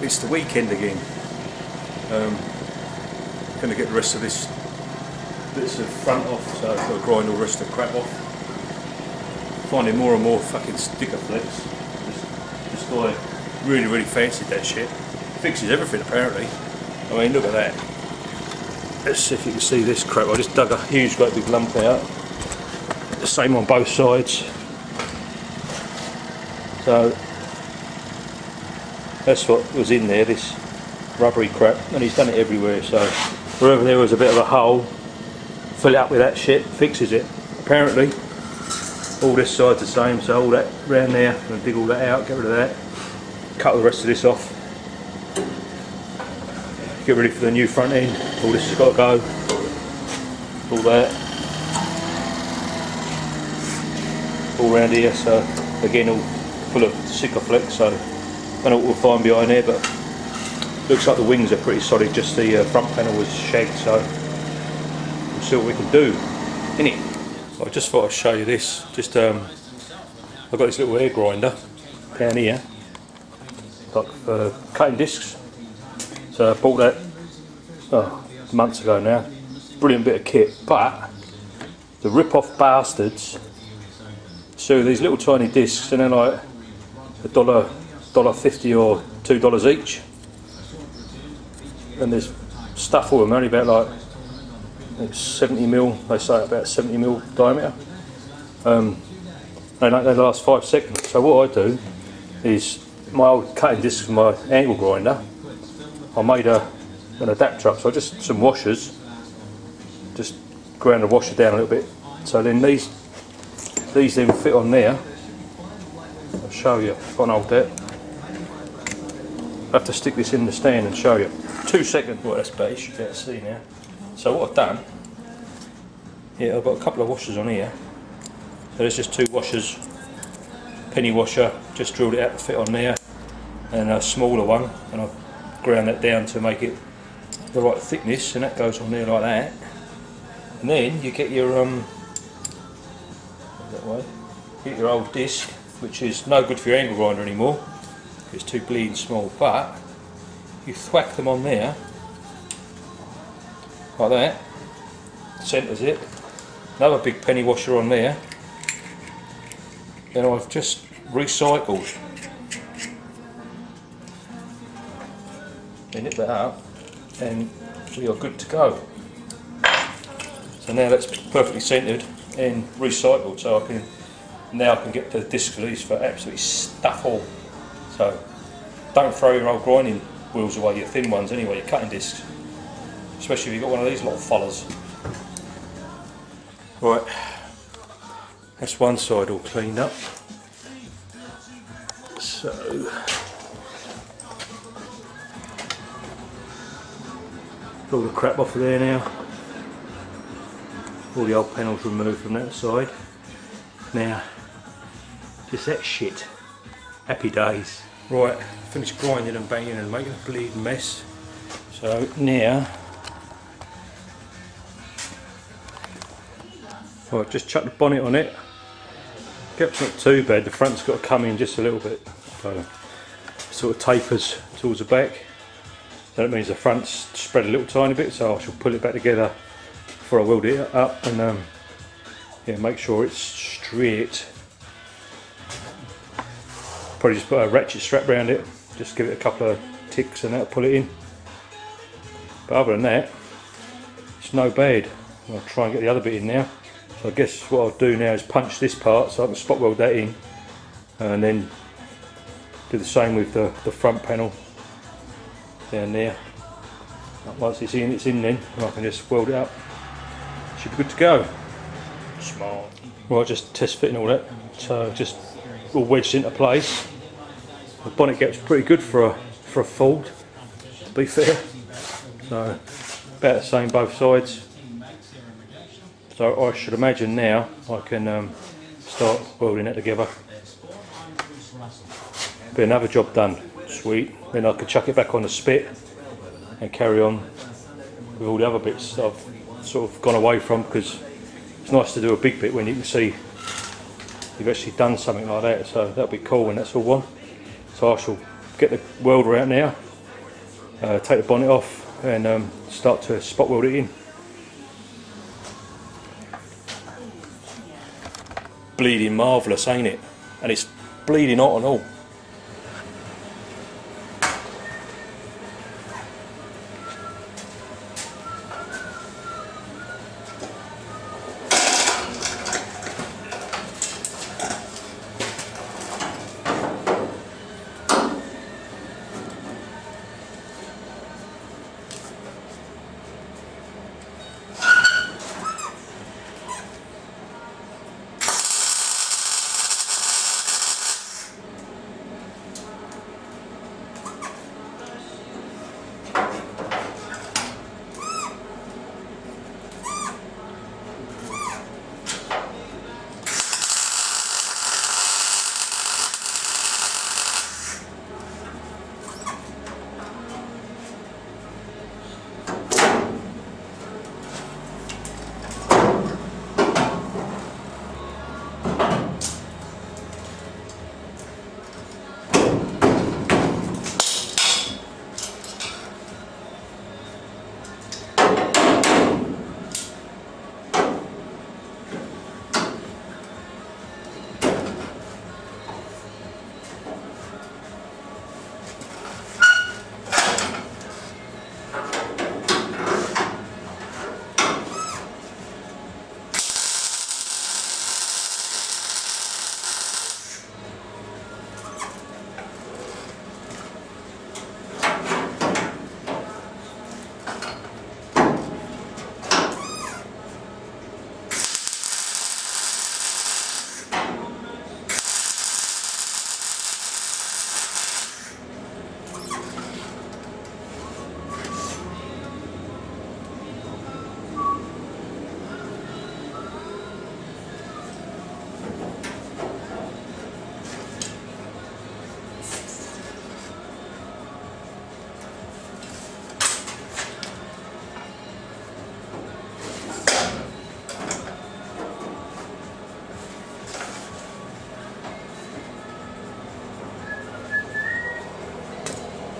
It's the weekend again. Um, going to get the rest of this bits of front off, so I've got to grind all the rest of the crap off. Finding more and more fucking Sikaflex. This, this guy really, really fancied that shit. Fixes everything apparently. I mean, look at that. Let's see if you can see this crap. I just dug a huge, great big lump out. The same on both sides. So that's what was in there, this rubbery crap, and he's done it everywhere. So wherever there was a bit of a hole, fill it up with that shit, fixes it. Apparently, all this side's the same, so all that round there, I'm gonna dig all that out, get rid of that, cut the rest of this off, get ready for the new front end. All this has got to go, all that, all round here. So again, all full of Sikaflex. So I don't know what we'll find behind there, but looks like the wings are pretty solid. Just the uh, front panel was shagged, so we'll see what we can do. In it. So I just thought I'd show you this. Just um, I've got this little air grinder down here, like for cutting discs. So I bought that oh, months ago now. Brilliant bit of kit, but the rip-off bastards. So these little tiny discs, and they're like a dollar, dollar fifty or two dollars each. And there's stuff for them only about like it's 70 mil. They say about 70 mil diameter. Um, they they last five seconds. So what I do is my old cutting disc for my angle grinder. I made a an adapter up, so just some washers. Just ground the washer down a little bit. So then these these then fit on there. Show you. If I can hold that. I have to stick this in the stand and show you. Two seconds. That's better. You able to see now. So what I've done, yeah, I've got a couple of washers on here. So there's just two washers, penny washer, just drilled it out to fit on there, and a smaller one, and I've ground that down to make it the right thickness, and that goes on there like that. And then you get your um, that way, get your old disc, which is no good for your angle grinder anymore. It's too bleeding small, but you thwack them on there like that, centres it, another big penny washer on there, then I've just recycled, and nip that up, and we are good to go. So now that's perfectly centred and recycled, so I can now I can get the disc release for absolutely stuff all. So don't throw your old grinding wheels away, your thin ones anyway, your cutting discs especially if you've got one of these little fellas. Right, that's one side all cleaned up. So, all the crap off of there now. All the old panels removed from that side. Now, just that shit. Happy days. Right, finished grinding and banging and making a bleeding mess. So now Well, just chucked the bonnet on it. Gap's not too bad, the front's got to come in just a little bit. So sort of tapers towards the back. So that means the front's spread a little tiny bit, so I shall pull it back together before I weld it up and um, yeah, make sure it's straight. Probably just put a ratchet strap around it, just give it a couple of ticks and that'll pull it in. But other than that, it's no bad. I'll try and get the other bit in now. So I guess what I'll do now is punch this part so I can spot weld that in and then do the same with the, the front panel down there. Once it's in, it's in then and I can just weld it up. Should be good to go. Smart. Well, just test fitting all that. So just all wedged into place. The bonnet gap's pretty good for a for a Ford, to be fair. So about the same both sides. So I should imagine now I can um, start welding it together. Be another job done. Sweet. Then I could chuck it back on the spit and carry on with all the other bits I've sort of gone away from because it's nice to do a big bit when you can see you've actually done something like that. So that'll be cool when that's all on. So I shall get the welder out now, uh, take the bonnet off, and um, start to spot weld it in. Bleeding marvellous, ain't it? And it's bleeding hot and all.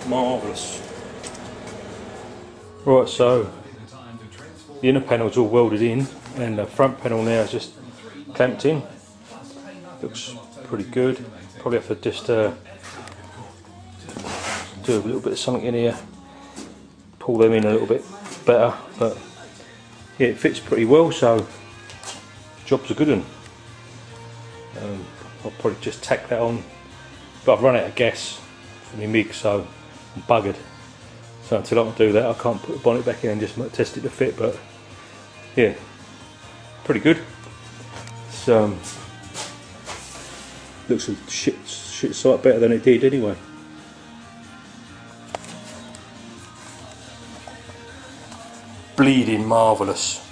Marvellous. Right, so the inner panel's all welded in and the front panel now is just clamped in. Looks pretty good. Probably have to just uh, do a little bit of something in here. Pull them in a little bit better. But yeah, it fits pretty well, so job's a good one. Um, I'll probably just tack that on. But I've run out of gas for my MIG, so buggered. So until I do that, I can't put the bonnet back in and just test it to fit. But yeah, pretty good. So um, looks a shit shit sight better than it did anyway. Bleeding marvellous.